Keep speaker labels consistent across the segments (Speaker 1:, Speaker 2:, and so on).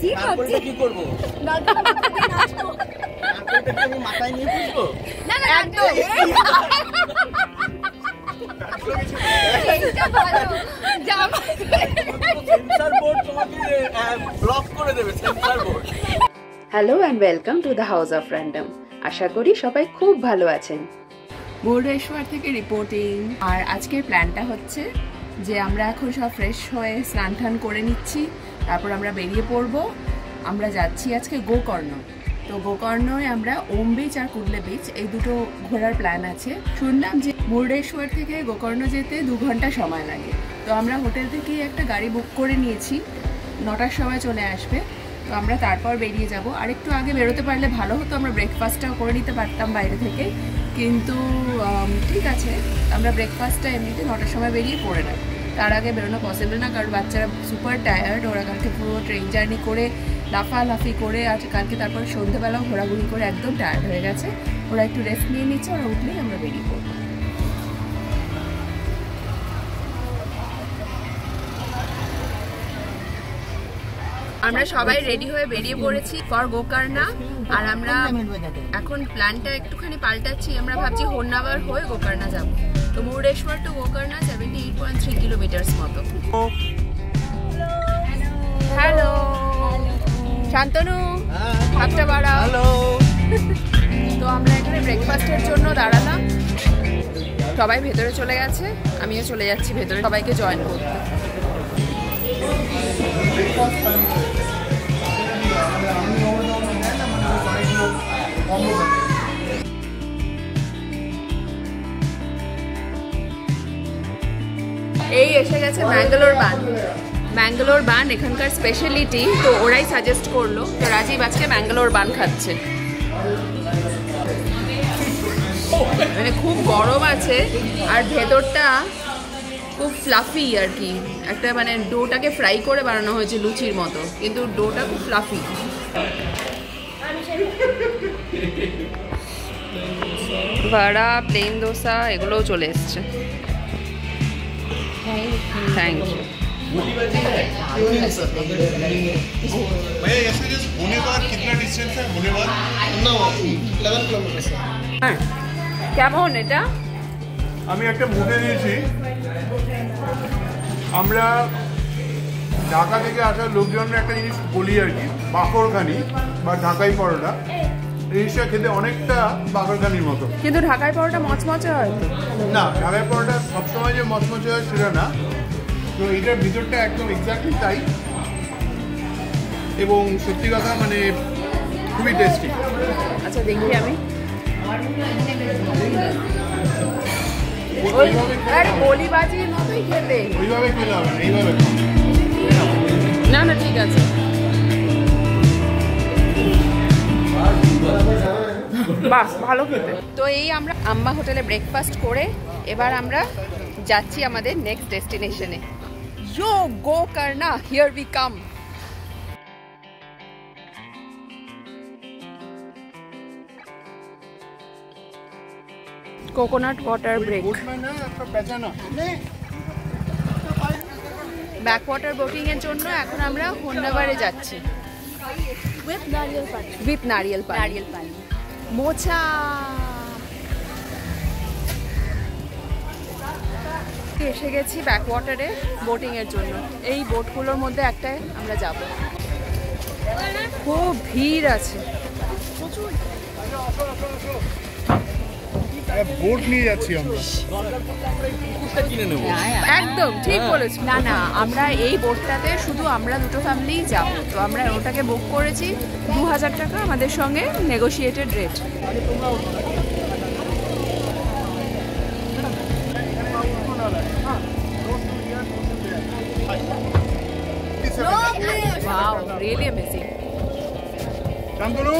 Speaker 1: ঠিক
Speaker 2: কি করব আমি মাথায় নিয়ে পুষবো
Speaker 1: না না একদম
Speaker 3: hello and welcome to the house of random আশা করি সবাই খুব ভালো আছেন মুরুডেশ্বর থেকে রিপোর্টিং আর আজকের প্ল্যানটা হচ্ছে যে আমরা এখন সব ফ্রেশ হয়ে স্নান টান করে নিচ্ছি তারপর আমরা বেরিয়ে পড়ব। আমরা যাচ্ছি আজকে গোকর্ণ। তো গোকর্ণয় আমরা ওম বিচ আর কুডলে বিচ এই দুটো ঘোরার প্ল্যান আছে। শুনলাম যে মুর্ডেশ্বর থেকে গোকর্ণ যেতে দু ঘণ্টা সময় লাগে। তো আমরা হোটেল থেকেই একটা গাড়ি বুক করে নিয়েছি। নটার সময় চলে আসবে। তো আমরা তারপর বেরিয়ে যাব। আর একটু আগে বেরোতে পারলে ভালো হতো, আমরা ব্রেকফাস্টটাও করে নিতে পারতাম বাইরে থেকে। কিন্তু ঠিক আছে। আমরা ব্রেকফাস্টটা এমনিতে নটার সময় বেরিয়ে পড়ে নেব তার আগে বেরোনো পসিবল না, কারণ বাচ্চারা সুপার টায়ার্ড ওরা কালকে পুরো ট্রেন জার্নি করে লাফালাফি করে আর কালকে তারপর সন্ধ্যেবেলাও ঘোরাঘুরি করে একদম টায়ার্ড হয়ে গেছে। ওরা একটু রেস্ট নিয়ে নিচ্ছে, ওরা উঠলেই আমরা বেরিয়ে পড়ব। আমরা সবাই রেডি হয়ে বেরিয়ে পড়েছি ফর গোকারনা আর আমরা এখন প্ল্যানটা একটুখানি পাল্টাচ্ছি। আমরা ভাবছি হোন্নাবার হয়ে গোকারনা যাব। তো Murudeshwar to Gokarna seventy eight point three kilometres মতো। হ্যালো শান্তনু হাতটা বাড়াও।
Speaker 2: হ্যালো
Speaker 3: তো আমরা এখানে ব্রেকফাস্টের জন্য দাঁড়ালাম। সবাই ভেতরে চলে গেছে। আমিও চলে যাচ্ছি ভেতরে। সবাইকে জয়েন করতে। এই এসে গেছে ম্যাঙ্গালোর বান। ম্যাঙ্গালোর বান, এখানকার স্পেশালিটি তো ওরাই সাজেস্ট করল তো রাজীব আজকে ম্যাঙ্গালোর বান খাচ্ছে। মানে খুব গরম আছে, আর ভেতরটা খুব ফ্লাফি আর কি। একটা মানে ডোটাকে ফ্রাই করে বানানো হয়েছে লুচির মতো, কিন্তু ডোটা খুব ফ্লাফি ভাড়া প্লেন দোসা এগুলোও চলে এসছে। থ্যাংক ইউ কেমন এটা?
Speaker 4: আমি একটা মুভি নিয়েছি। আমরা ঢাকা থেকে আসা লোকজন একটা জিনিস বলি আর কি বাকরখানি বা ঢাকাই পরোটা। জিনিসটা খেতে অনেকটা বাকরখানির মতো।
Speaker 3: কিন্তু ঢাকায় পরোটা মচমচে হয়।
Speaker 4: না ঢাকাই পরোটা সবসময় যে মচমচে হয় সেটা না। তো এটার ভিতরটা একদম এক্স্যাক্টলি তাই। এবং সত্যি কথা মানে খুবই টেস্টি
Speaker 3: আচ্ছা দেখি আমি। গলিবাজির মতোই খেতে।
Speaker 4: ওইভাবে খেলে হবে না এইভাবে
Speaker 3: না না ঠিক আছে। বাহ ভালো খেতে। তো এই আমরা আম্মা হোটেলে ব্রেকফাস্ট করে এবার আমরা যাচ্ছি আমাদের next ডেস্টিনেশনে yo Gokarna here we come coconut water break backwater boating এর জন্য এখন আমরা হোন্নাবারে যাচ্ছি।
Speaker 1: উইথ নারিয়েল পানি
Speaker 3: উইথ নারিয়েল পানি
Speaker 1: নারিয়েল পানি
Speaker 3: মোছা এসে গেছি ব্যাক ওয়াটারে বোটিং এর জন্য। এই বোটগুলোর মধ্যে একটাই আমরা যাব। খুব ভিড় আছে।
Speaker 4: বোট নিয়ে যাচ্ছি আমরা।
Speaker 2: কিনে নেব?
Speaker 3: একদম ঠিক বলেছ। না না আমরা এই বোটটাতে শুধু আমরা দুটো ফ্যামিলিই যাব। তো আমরা ওটাকে বুক করেছি দু হাজার টাকা আমাদের সঙ্গে negotiated rate wow really amazing
Speaker 4: Shantanu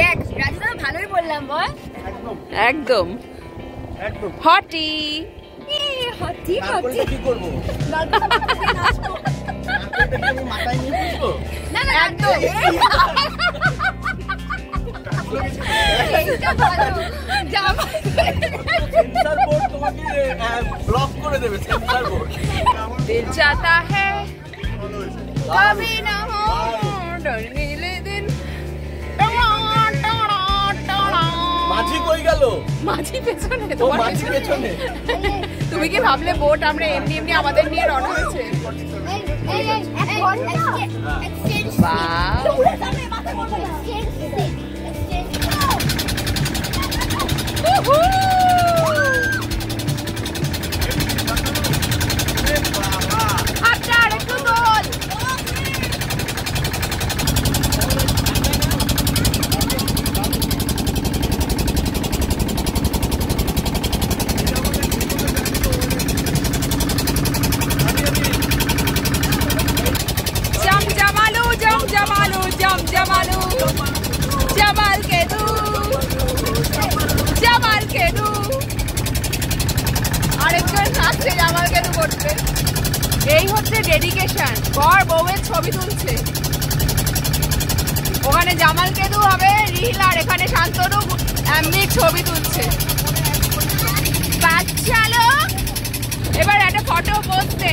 Speaker 1: দেখ রাজু ভালোই বললাম বল।
Speaker 3: একদম।
Speaker 4: একদম।
Speaker 3: হটি।
Speaker 1: এ, হ, ঠিক
Speaker 2: তারপরে
Speaker 1: হচ্ছে
Speaker 2: কি করব? মাথায় নিয়ে
Speaker 1: না না একদম। এইটা ভালো। জামা
Speaker 2: সেন্সার বোর্ড তোমাকে মাঝি
Speaker 3: পেছনে তোমার
Speaker 2: মাঝি পেছনে।
Speaker 3: তুমি কি ভাবলে বোট আমরা এমনি এমনি আমাদের নিয়ে রওনা হয়েছে? Wow. ডেডিকেশন বর বউয়ের ছবি তুলছে। ওখানে জামাল কেদু হবে রিহিল আর এখানে শান্তনু এমনি ছবি তুলছে। বাচ্চা লোক, এবার একটা ফটো পোস্টে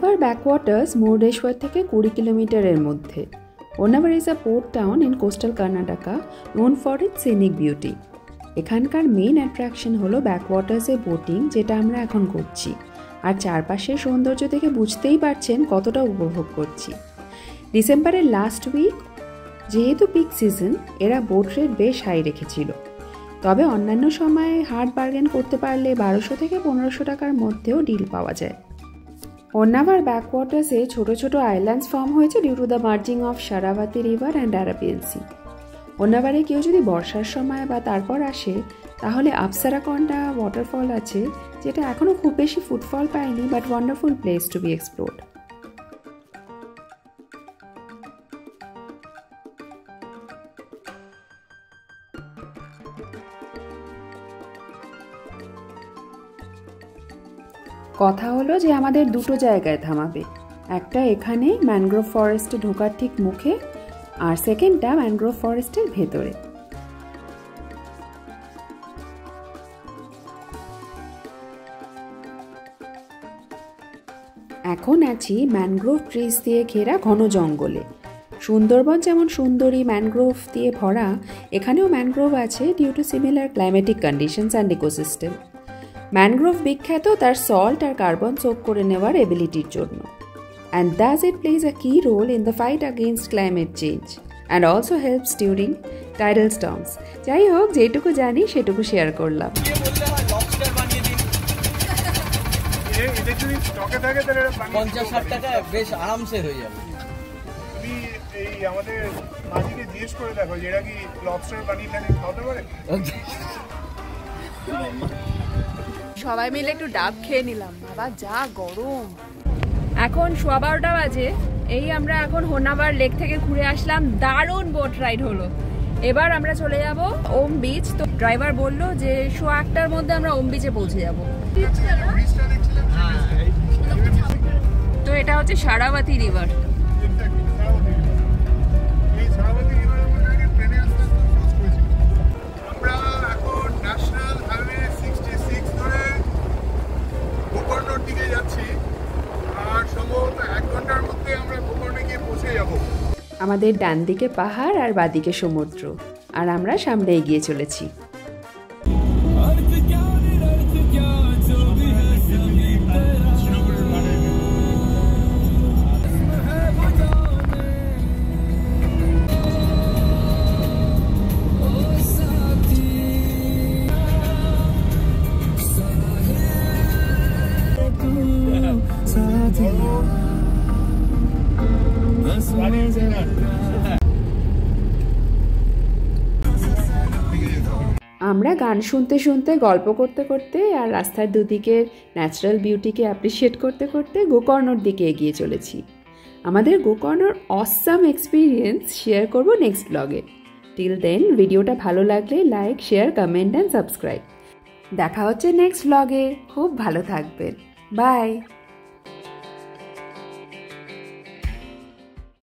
Speaker 5: Honavar backwaters মুরুডেশ্বর থেকে কুড়ি কিলোমিটারের মধ্যে। Honavar is a port town in coastal Karnataka known for its scenic beauty. এখানকার মেইন অ্যাট্রাকশন হলো ব্যাকওয়াটার্সে বোটিং যেটা আমরা এখন করছি। আর চারপাশের সৌন্দর্য দেখে বুঝতেই পারছেন কতটা উপভোগ করছি। ডিসেম্বরের লাস্ট উইক যেহেতু পিক সিজন এরা বোট রেট বেশ হাই রেখেছিল। তবে অন্যান্য সময়ে হার্ড বার্গেন করতে পারলে বারোশো থেকে পনেরোশো টাকার মধ্যেও ডিল পাওয়া যায়। অন্যাবার ব্যাকওয়াটার্সে ছোট ছোট আইল্যান্ডস ফর্ম হয়েছে due to the merging of Sharavathi river and Arabian sea অন্যাবারে কেউ যদি বর্ষার সময় বা তারপর আসে, তাহলে আপসারাকন্ডা ওয়াটারফল আছে, যেটা এখনও খুব বেশি ফুটফল পায়নি but wonderful place to be explored কথা হলো যে আমাদের দুটো জায়গায় থামাবে। একটা এখানে ম্যানগ্রোভ ফরেস্টে ঢোকার ঠিক মুখে আর সেকেন্ডটা ম্যানগ্রোভ ফরেস্টের ভেতরে। এখন আছি ম্যানগ্রোভ ট্রিজ দিয়ে ঘেরা ঘন জঙ্গলে। সুন্দরবন যেমন সুন্দরী ম্যানগ্রোভ দিয়ে ভরা, এখানেও ম্যানগ্রোভ আছে due to similar climatic conditions and ecosystem mangrove বিখ্যাত তার সল্ট আর কার্বন চোখ করে নেওয়ার এবিলিটির জন্য। And দ্যাজ it plays a key role in the fight against climate change and also helps during tidal storms যাই হোক যেটুকু জানি সেটুকু শেয়ার করলাম।
Speaker 2: পঞ্চাশ ষাট টাকা বেশ আরামসে হয়ে যাবে।
Speaker 4: এই আমাদের মাঝিকে জিজ্ঞেস করে দেখো যে এরা কি লবস্টার বানিয়ে খাওয়াতে পারে?
Speaker 3: সবাই মিলে একটু ডাব খেয়ে নিলাম। বাবা যা গরম। এখন সোয়া বারোটা বাজে। এই আমরা এখন হোনাবার লেক থেকে ঘুরে আসলাম। দারুণ বোট রাইড হলো। এবার আমরা চলে যাব ওম বিচ তো ড্রাইভার বলল যে সোয়া একটার মধ্যে আমরা ওম বিচে পৌঁছে যাব।
Speaker 4: ব্রিজটা
Speaker 3: তো এটা হচ্ছে সারাবাতি রিভার
Speaker 5: আমাদের ডান দিকে পাহাড় আর বাদিকে সমুদ্র। আর আমরা সামনে এগিয়ে চলেছি। আমরা গান শুনতে শুনতে, গল্প করতে করতে আর রাস্তার দুদিকের ন্যাচারাল বিউটিকে অ্যাপ্রিসিয়েট করতে করতে গোকর্ণর দিকে এগিয়ে চলেছি। আমাদের গোকর্ণর অসাম এক্সপিরিয়েন্স শেয়ার করব নেক্সট ব্লগে টিল দেন ভিডিওটা ভালো লাগলে like share comment and subscribe দেখা হচ্ছে নেক্সট ব্লগে খুব ভালো থাকবেন। বাই